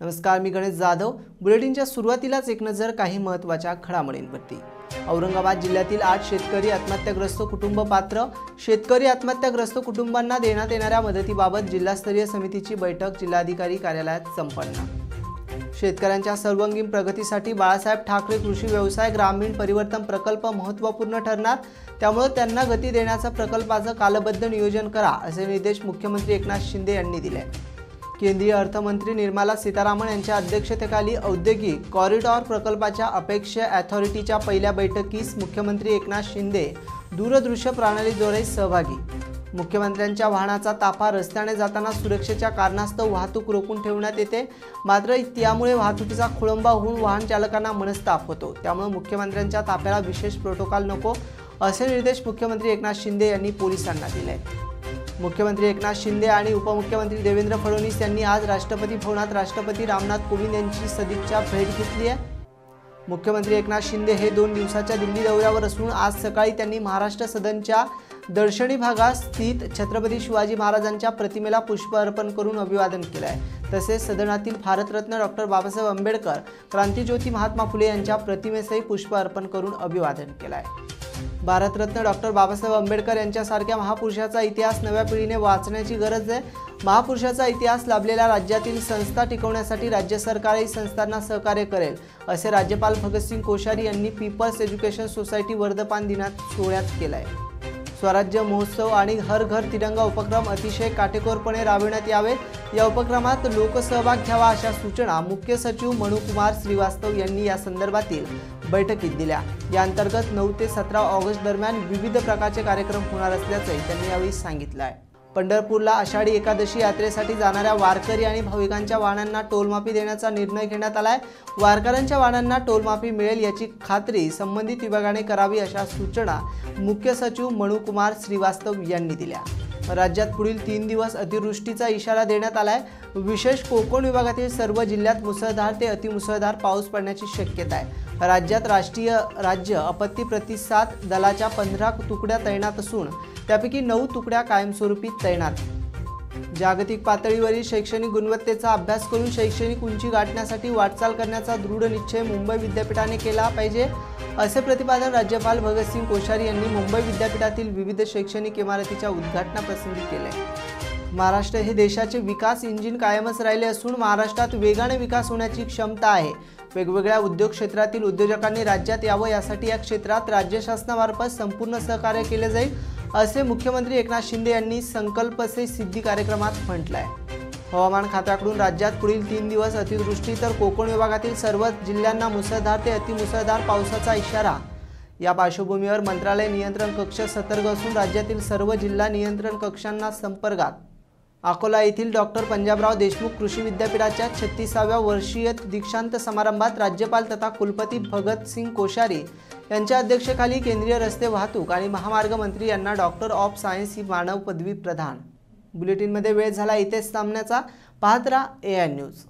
नमस्कार मी गणेश जाधव. बुलेटिनच्या सुरुवातीलाच एक नजर काही महत्त्वाच्या घडामोडींवरती. औरंगाबाद जिल्ह्यातील आठ शेतकरी आत्महत्याग्रस्त कुटुंब पात्र. शेतकरी आत्महत्याग्रस्त कुटुंबांना देण्यात येणाऱ्या मदतीबाबत जिल्हास्तरीय समितीची बैठक जिल्हाधिकारी कार्यालयात संपन्न. शेतकऱ्यांच्या सर्वांगीण प्रगतीसाठी बाळासाहेब ठाकरे कृषी व्यवसाय ग्रामीण परिवर्तन प्रकल्प महत्त्वपूर्ण ठरणार. त्यामुळे त्यांना गती देण्याचा प्रकल्पाचं कालबद्ध नियोजन करा असे निर्देश मुख्यमंत्री एकनाथ शिंदे यांनी दिले. केंद्रीय अर्थमंत्री निर्मला सीतारामन यांच्या अध्यक्षतेखाली औद्योगिक कॉरिडॉर प्रकल्पाच्या अपेक्षा अथॉरिटीच्या पहिल्या बैठकीस मुख्यमंत्री एकनाथ शिंदे दूरदृश्य प्रणालीद्वारे सहभागी. मुख्यमंत्र्यांच्या वाहनाचा ताफा रस्त्याने जाताना सुरक्षेच्या कारणास्तव वाहतूक रोखून ठेवण्यात येते. मात्र त्यामुळे वाहतुकीचा खोळंबा होऊन वाहन चालकांना मनस्ताप होतो. त्यामुळे मुख्यमंत्र्यांच्या ताफ्याला विशेष प्रोटोकॉल नको असे निर्देश मुख्यमंत्री एकनाथ शिंदे यांनी पोलिसांना दिले. मुख्यमंत्री एकनाथ शिंदे आणि उपमुख्यमंत्री देवेंद्र फडणवीस यांनी आज राष्ट्रपती भवनात राष्ट्रपती रामनाथ कोविंद यांची सदिच्छा भेट घेतली आहे. मुख्यमंत्री एकनाथ शिंदे हे दोन दिवसाच्या दिल्ली दौऱ्यावर असून आज सकाळी त्यांनी महाराष्ट्र सदनच्या दर्शनी भागात स्थित छत्रपती शिवाजी महाराजांच्या प्रतिमेला पुष्प अर्पण करून अभिवादन केलं आहे तसेच सदनातील भारतरत्न डॉक्टर बाबासाहेब आंबेडकर क्रांतीज्योती महात्मा फुले यांच्या प्रतिमेसही पुष्प अर्पण करून अभिवादन केलं आहे भारतरत्न डॉक्टर बाबासाहेब आंबेडकर यांच्यासारख्या महापुरुषाचा इतिहास नव्या पिढीने वाचण्याची गरज आहे. महापुरुषाचा इतिहास लाभलेल्या राज्यातील संस्था टिकवण्यासाठी राज्य सरकारही संस्थांना सहकार्य करेल असे राज्यपाल भगतसिंग कोश्यारी यांनी पीपल्स एज्युकेशन सोसायटी वर्धपान दिनात सोहळ्यात केलं आहे स्वराज्य महोत्सव आणि हर घर तिरंगा उपक्रम अतिशय काटेकोरपणे राबविण्यात यावेत या उपक्रमात लोकसहभाग घ्यावा अशा सूचना मुख्य सचिव मनुकुमार श्रीवास्तव यांनी या संदर्भातील बैठकीत दिल्या. या अंतर्गत नऊ ते सतरा ऑगस्ट दरम्यान विविध प्रकारचे कार्यक्रम होणार असल्याचंही त्यांनी यावेळी सांगितलं आहे पंढरपूरला आषाढी एकादशी यात्रेसाठी जाणाऱ्या वारकरी आणि भाविकांच्या वाहनांना टोलमाफी देण्याचा निर्णय घेण्यात आलाय. वारकऱ्यांच्या वाहनांना टोलमाफी मिळेल याची खात्री संबंधित विभागाने करावी अशा सूचना मुख्य सचिव मणुकुमार श्रीवास्तव यांनी दिल्या. राज्यात पुढील तीन दिवस अतिवृष्टीचा इशारा देण्यात आलाय. विशेष कोकण विभागातील सर्व जिल्ह्यात मुसळधार ते अतिमुसळधार पाऊस पडण्याची शक्यता आहे. राज्यात राष्ट्रीय राज्य आपत्ती प्रतिसाद दलाच्या पंधरा तुकड्या तैनात असून त्यापैकी नऊ तुकड्या कायमस्वरूपी तैनात. जागतिक पातळीवरील शैक्षणिक गुणवत्तेचा अभ्यास करून शैक्षणिक उंची गाठण्यासाठी वाटचाल करण्याचा दृढ निश्चय मुंबई विद्यापीठाने केला पाहिजे असे प्रतिपादन राज्यपाल भगतसिंग कोश्यारी यांनी मुंबई विद्यापीठातील विविध शैक्षणिक इमारतीच्या उद्घाटनाप्रसंगी केले. महाराष्ट्र हे देशाचे विकास इंजिन कायमच राहिले असून महाराष्ट्रात वेगाने विकास होण्याची क्षमता आहे. वेगवेगळ्या उद्योग क्षेत्रातील उद्योजकांनी राज्यात यावं यासाठी या क्षेत्रात राज्य शासनामार्फत संपूर्ण सहकार्य केले जाईल असे मुख्यमंत्री एकनाथ शिंदे यांनी संकल्प से सिद्धी कार्यक्रमात म्हटलं आहे हवामान खात्याकडून राज्यात पुढील तीन दिवस अतिवृष्टी तर कोकण विभागातील सर्व जिल्ह्यांना मुसळधार ते अतिमुसळधार पावसाचा इशारा. या पार्श्वभूमीवर मंत्रालय नियंत्रण कक्ष सतर्क असून राज्यातील सर्व जिल्हा नियंत्रण कक्षांना संपर्कात. अकोला येथील डॉक्टर पंजाबराव देशमुख कृषी विद्यापीठाच्या छत्तीसाव्या वर्षीय दीक्षांत समारंभात राज्यपाल तथा कुलपती भगतसिंग कोश्यारी यांच्या अध्यक्षतेखाली केंद्रीय रस्ते वाहतूक आणि महामार्ग मंत्री यांना डॉक्टर ऑफ सायन्स ही मानव पदवी प्रदान. बुलेटिनमध्ये वेळ झाला इथेच थांबण्याचा पाहत राहा ए आय न्यूज